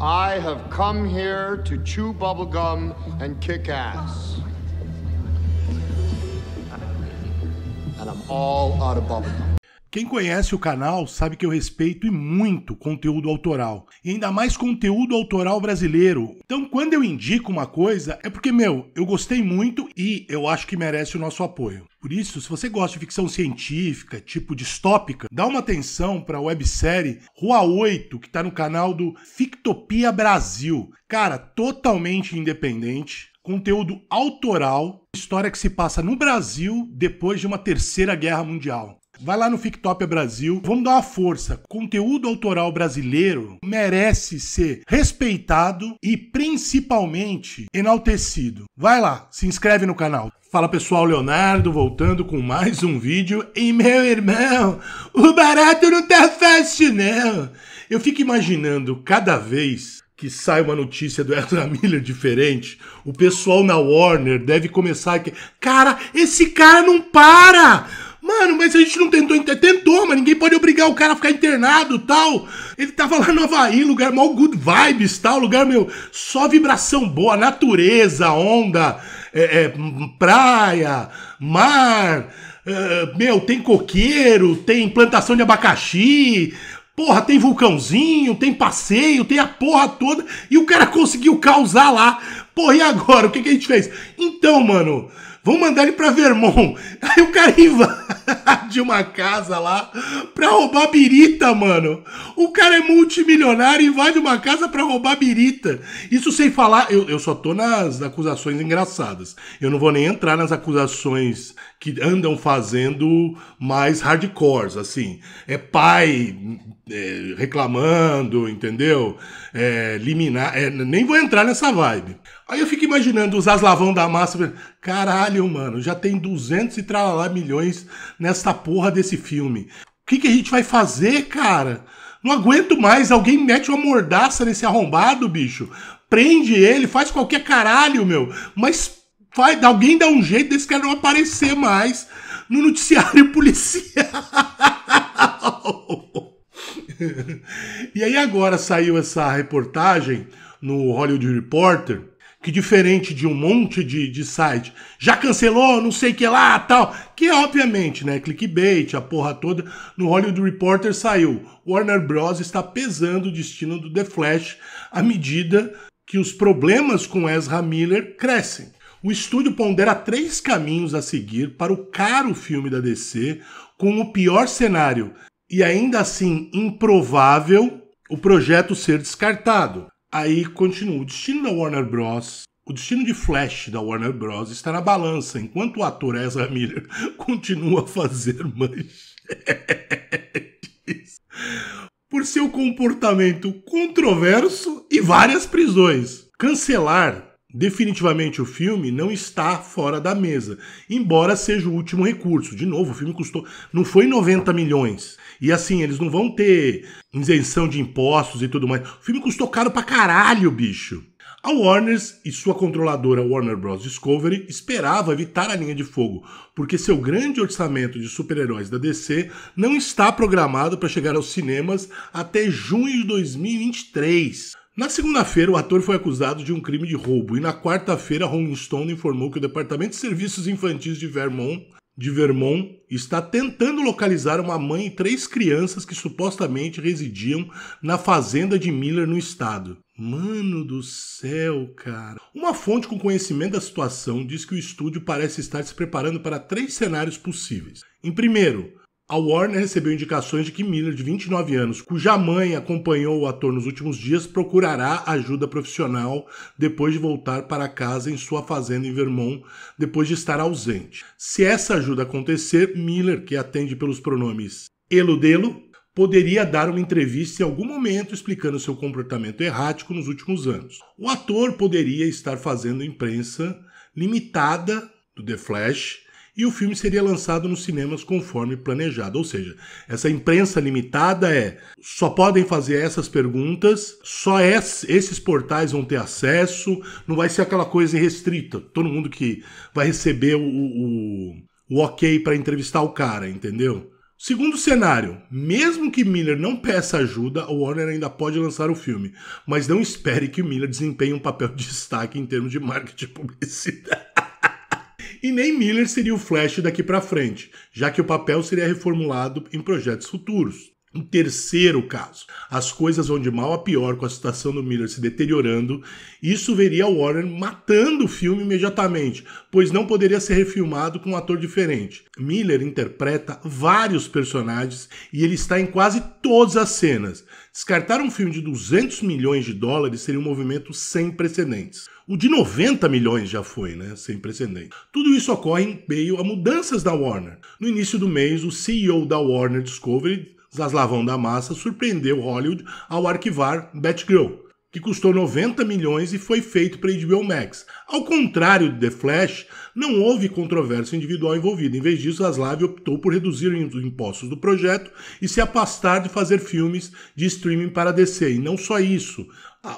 I have come here to chew bubblegum and kick ass. And I'm all out of bubblegum. Quem conhece o canal sabe que eu respeito e muito conteúdo autoral, e ainda mais conteúdo autoral brasileiro. Então, quando eu indico uma coisa, é porque, meu, eu gostei muito e eu acho que merece o nosso apoio. Por isso, se você gosta de ficção científica, tipo distópica, dá uma atenção para a websérie Rua 8, que está no canal do Fictopia Brasil. Cara, totalmente independente, conteúdo autoral, história que se passa no Brasil depois de uma terceira guerra mundial. Vai lá no Fictopia Brasil, vamos dar uma força. Conteúdo autoral brasileiro merece ser respeitado e principalmente enaltecido. Vai lá, se inscreve no canal. Fala pessoal, Leonardo voltando com mais um vídeo. E meu irmão, o barato não tá fácil não. Eu fico imaginando cada vez que sai uma notícia do Ezra Miller diferente, o pessoal na Warner deve começar a... Cara, esse cara não para! Mano, mas a gente não tentou. Tentou, mas ninguém pode obrigar o cara a ficar internado tal. Ele tava lá no Havaí, lugar mal good vibes tal. Lugar, meu, só vibração boa, natureza, onda, é, é, praia, mar. É, meu, tem coqueiro, tem plantação de abacaxi. Porra, tem vulcãozinho, tem passeio, tem a porra toda. E o cara conseguiu causar lá. Porra, e agora? O que, que a gente fez? Então, mano. Vamos mandar ele pra Vermont. Aí o cara invade uma casa lá pra roubar birita, mano. O cara é multimilionário e invade uma casa pra roubar birita. Isso sem falar, eu, eu só tô nas acusações engraçadas. Eu não vou nem entrar nas acusações que andam fazendo mais hardcores, assim. É pai é, reclamando, entendeu? É, liminar. É, nem vou entrar nessa vibe. Aí eu fico imaginando os aslavão da massa. Caralho, mano, já tem 200 e tralalá milhões nessa porra desse filme. O que, que a gente vai fazer, cara? Não aguento mais. Alguém mete uma mordaça nesse arrombado, bicho. Prende ele, faz qualquer caralho, meu. Mas Vai, alguém dá um jeito desse cara não aparecer mais no noticiário policial. e aí agora saiu essa reportagem no Hollywood Reporter, que diferente de um monte de, de site, já cancelou, não sei que lá, tal, que obviamente, né, clickbait, a porra toda, no Hollywood Reporter saiu, Warner Bros. está pesando o destino do The Flash à medida que os problemas com Ezra Miller crescem. O estúdio pondera três caminhos a seguir para o caro filme da DC, com o pior cenário e ainda assim improvável o projeto ser descartado. Aí continua: o destino da Warner Bros. O destino de Flash da Warner Bros. está na balança, enquanto o ator Ezra Miller continua a fazer manchetes. Por seu comportamento controverso e várias prisões. Cancelar Definitivamente o filme não está fora da mesa, embora seja o último recurso. De novo, o filme custou. Não foi 90 milhões. E assim, eles não vão ter isenção de impostos e tudo mais. O filme custou caro pra caralho, bicho. A Warner e sua controladora Warner Bros. Discovery esperava evitar a linha de fogo, porque seu grande orçamento de super-heróis da DC não está programado para chegar aos cinemas até junho de 2023. Na segunda-feira, o ator foi acusado de um crime de roubo e na quarta-feira, Rolling Stone informou que o Departamento de Serviços Infantis de Vermont, de Vermont está tentando localizar uma mãe e três crianças que supostamente residiam na fazenda de Miller no estado. Mano do céu, cara. Uma fonte com conhecimento da situação diz que o estúdio parece estar se preparando para três cenários possíveis. Em primeiro, a Warner recebeu indicações de que Miller, de 29 anos, cuja mãe acompanhou o ator nos últimos dias, procurará ajuda profissional depois de voltar para casa em sua fazenda em Vermont, depois de estar ausente. Se essa ajuda acontecer, Miller, que atende pelos pronomes Eludelo, poderia dar uma entrevista em algum momento explicando seu comportamento errático nos últimos anos. O ator poderia estar fazendo imprensa limitada do The Flash e o filme seria lançado nos cinemas conforme planejado. Ou seja, essa imprensa limitada é só podem fazer essas perguntas, só esses portais vão ter acesso, não vai ser aquela coisa restrita. Todo mundo que vai receber o, o, o ok para entrevistar o cara, entendeu? Segundo cenário, mesmo que Miller não peça ajuda, o Warner ainda pode lançar o filme, mas não espere que Miller desempenhe um papel de destaque em termos de marketing e publicidade. E nem Miller seria o Flash daqui para frente, já que o papel seria reformulado em projetos futuros. Um terceiro caso, as coisas vão de mal a pior com a situação do Miller se deteriorando. Isso veria Warner matando o filme imediatamente, pois não poderia ser refilmado com um ator diferente. Miller interpreta vários personagens e ele está em quase todas as cenas. Descartar um filme de 200 milhões de dólares seria um movimento sem precedentes. O de 90 milhões já foi, né? Sem precedentes. Tudo isso ocorre em meio a mudanças da Warner. No início do mês, o CEO da Warner Discovery Zaslavão da Massa surpreendeu Hollywood ao arquivar Batgirl, que custou 90 milhões e foi feito para HBO Max. Ao contrário de The Flash, não houve controvérsia individual envolvida. Em vez disso, Zaslav optou por reduzir os impostos do projeto e se afastar de fazer filmes de streaming para DC. E não só isso,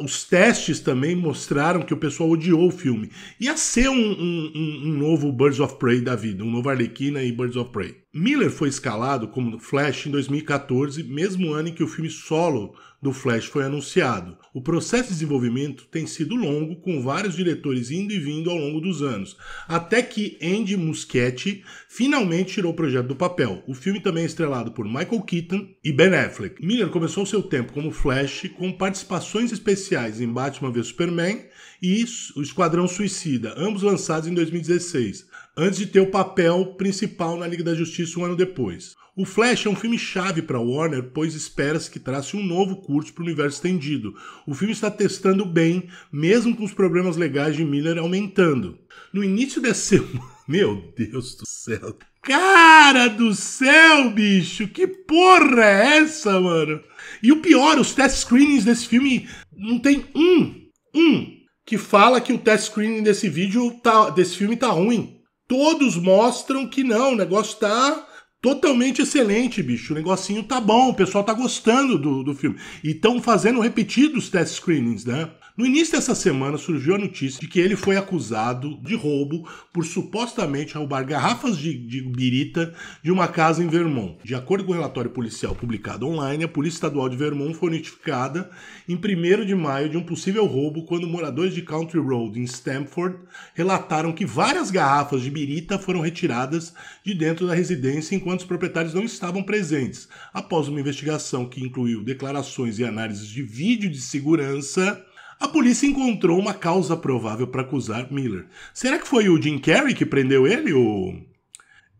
os testes também mostraram que o pessoal odiou o filme. Ia ser um, um, um, novo Birds of Prey da vida, um novo Arlequina e Birds of Prey. Miller foi escalado como Flash em 2014, mesmo ano em que o filme solo do Flash foi anunciado. O processo de desenvolvimento tem sido longo, com vários diretores indo e vindo ao longo dos anos, até que Andy Muschietti finalmente tirou o projeto do papel. O filme também é estrelado por Michael Keaton e Ben Affleck. Miller começou seu tempo como Flash com participações especiais em Batman vs Superman e O Esquadrão Suicida, ambos lançados em 2016, antes de ter o papel principal na Liga da Justiça um ano depois. O Flash é um filme chave para Warner, pois espera-se que trace um novo curso para o universo estendido. O filme está testando bem, mesmo com os problemas legais de Miller aumentando. No início dessa semana. Meu Deus do céu. Cara do céu, bicho! Que porra é essa, mano? E o pior, os test screenings desse filme não tem um, um, que fala que o test screening desse vídeo tá, desse filme tá ruim. Todos mostram que não, o negócio tá totalmente excelente, bicho. O negocinho tá bom, o pessoal tá gostando do, do filme. E estão fazendo repetidos test screenings, né? No início dessa semana surgiu a notícia de que ele foi acusado de roubo por supostamente roubar garrafas de, de birita de uma casa em Vermont. De acordo com o relatório policial publicado online, a Polícia Estadual de Vermont foi notificada em 1 de maio de um possível roubo quando moradores de Country Road, em Stamford, relataram que várias garrafas de birita foram retiradas de dentro da residência enquanto os proprietários não estavam presentes. Após uma investigação que incluiu declarações e análises de vídeo de segurança, a polícia encontrou uma causa provável para acusar Miller. Será que foi o Jim Carrey que prendeu ele? O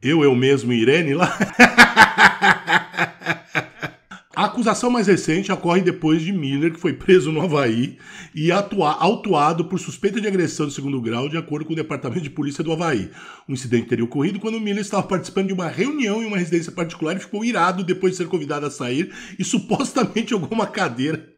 eu, eu mesmo e Irene lá? A acusação mais recente ocorre depois de Miller, que foi preso no Havaí e atua, autuado por suspeita de agressão de segundo grau, de acordo com o Departamento de Polícia do Havaí. O incidente teria ocorrido quando Miller estava participando de uma reunião em uma residência particular e ficou irado depois de ser convidado a sair e supostamente jogou uma cadeira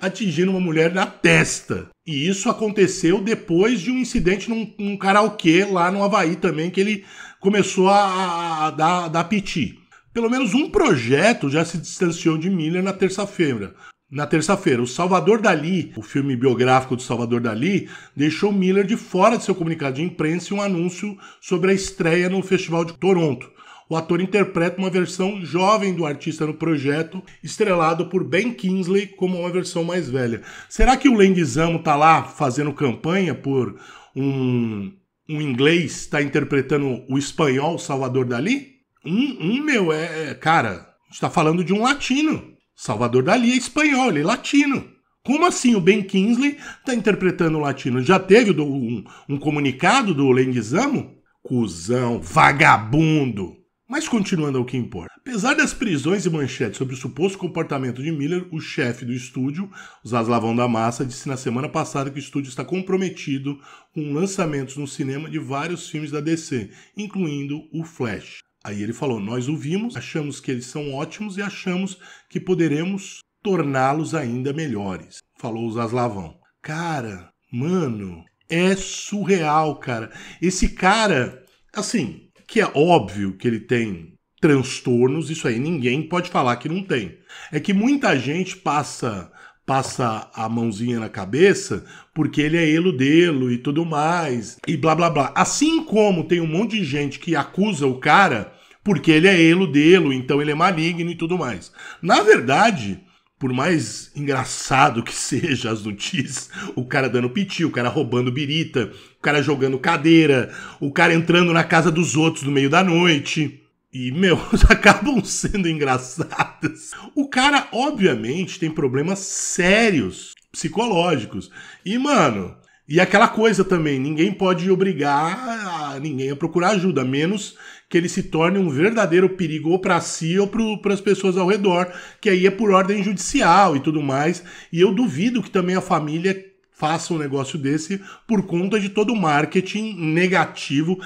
atingindo uma mulher na testa. E isso aconteceu depois de um incidente num, num karaokê lá no Havaí também, que ele começou a, a, a dar, dar piti. Pelo menos um projeto já se distanciou de Miller na terça-feira. Na terça-feira, o Salvador Dali, o filme biográfico do Salvador Dali, deixou Miller de fora de seu comunicado de imprensa e um anúncio sobre a estreia no Festival de Toronto o ator interpreta uma versão jovem do artista no projeto, estrelado por Ben Kingsley como uma versão mais velha. Será que o Leguizamo tá lá fazendo campanha por um, um inglês está interpretando o espanhol Salvador Dali? Um, um meu, é, é cara, está falando de um latino. Salvador Dali é espanhol, ele é latino. Como assim o Ben Kingsley está interpretando o latino? Já teve um, um comunicado do Leguizamo? Cusão, vagabundo. Mas continuando ao que importa. Apesar das prisões e manchetes sobre o suposto comportamento de Miller, o chefe do estúdio, Zaslavão da Massa, disse na semana passada que o estúdio está comprometido com lançamentos no cinema de vários filmes da DC, incluindo o Flash. Aí ele falou: Nós o vimos, achamos que eles são ótimos e achamos que poderemos torná-los ainda melhores. Falou o Zaslavão. Cara, mano, é surreal, cara. Esse cara, assim, que é óbvio que ele tem transtornos, isso aí ninguém pode falar que não tem. É que muita gente passa passa a mãozinha na cabeça porque ele é eludelo e tudo mais e blá blá blá. Assim como tem um monte de gente que acusa o cara porque ele é elo delo, então ele é maligno e tudo mais. Na verdade, por mais engraçado que seja as notícias, o cara dando piti, o cara roubando birita, o cara jogando cadeira, o cara entrando na casa dos outros no meio da noite. E, meu, acabam sendo engraçadas. O cara, obviamente, tem problemas sérios psicológicos. E, mano, e aquela coisa também, ninguém pode obrigar a ninguém a procurar ajuda, a menos que ele se torne um verdadeiro perigo ou para si ou para as pessoas ao redor, que aí é por ordem judicial e tudo mais. E eu duvido que também a família faça um negócio desse por conta de todo o marketing negativo,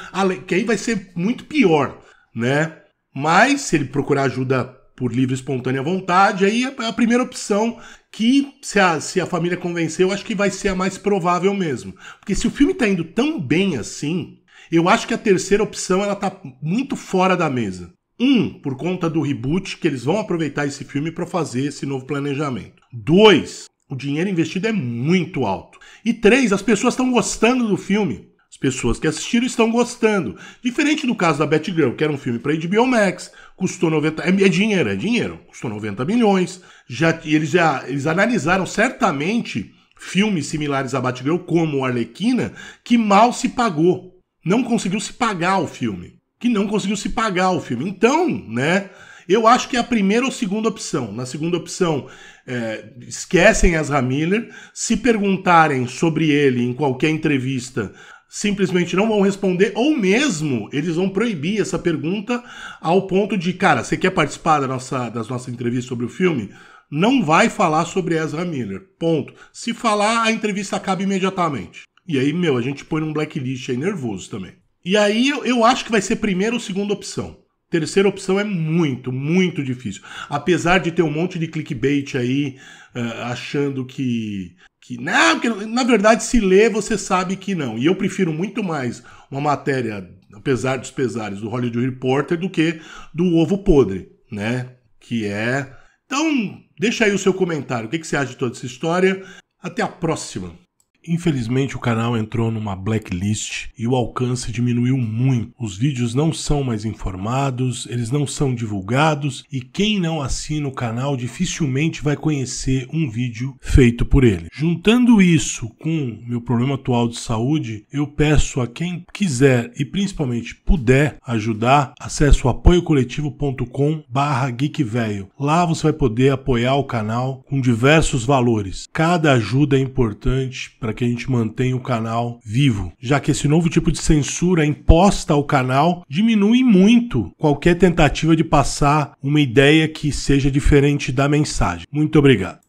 que aí vai ser muito pior, né? Mas se ele procurar ajuda por livre e espontânea vontade, aí é a primeira opção que, se a, se a família convenceu, acho que vai ser a mais provável mesmo. Porque se o filme tá indo tão bem assim, eu acho que a terceira opção ela tá muito fora da mesa. Um, por conta do reboot, que eles vão aproveitar esse filme para fazer esse novo planejamento. Dois, o dinheiro investido é muito alto. E três, as pessoas estão gostando do filme. As pessoas que assistiram estão gostando. Diferente do caso da Batgirl, que era um filme para HBO Max, custou 90. É, é dinheiro, é dinheiro. Custou 90 milhões. Já, eles já eles analisaram certamente filmes similares a Batgirl, como o Arlequina, que mal se pagou não conseguiu se pagar o filme. Que não conseguiu se pagar o filme. Então, né? Eu acho que é a primeira ou segunda opção. Na segunda opção, é, esquecem Ezra Miller. Se perguntarem sobre ele em qualquer entrevista, simplesmente não vão responder, ou mesmo eles vão proibir essa pergunta ao ponto de, cara, você quer participar da nossa, das nossas entrevistas sobre o filme? Não vai falar sobre Ezra Miller. Ponto. Se falar, a entrevista acaba imediatamente. E aí, meu, a gente põe num blacklist aí nervoso também. E aí eu, eu acho que vai ser primeira ou segunda opção. Terceira opção é muito, muito difícil. Apesar de ter um monte de clickbait aí, uh, achando que. que não, que, na verdade, se lê, você sabe que não. E eu prefiro muito mais uma matéria, apesar dos pesares, do Hollywood Reporter do que do ovo podre, né? Que é. Então, deixa aí o seu comentário. O que, que você acha de toda essa história? Até a próxima! Infelizmente o canal entrou numa blacklist e o alcance diminuiu muito. Os vídeos não são mais informados, eles não são divulgados e quem não assina o canal dificilmente vai conhecer um vídeo feito por ele. Juntando isso com meu problema atual de saúde, eu peço a quem quiser e principalmente puder ajudar, acesse o apoiocoletivo.com/geekvelho. Lá você vai poder apoiar o canal com diversos valores. Cada ajuda é importante para para que a gente mantenha o canal vivo, já que esse novo tipo de censura imposta ao canal diminui muito qualquer tentativa de passar uma ideia que seja diferente da mensagem. Muito obrigado.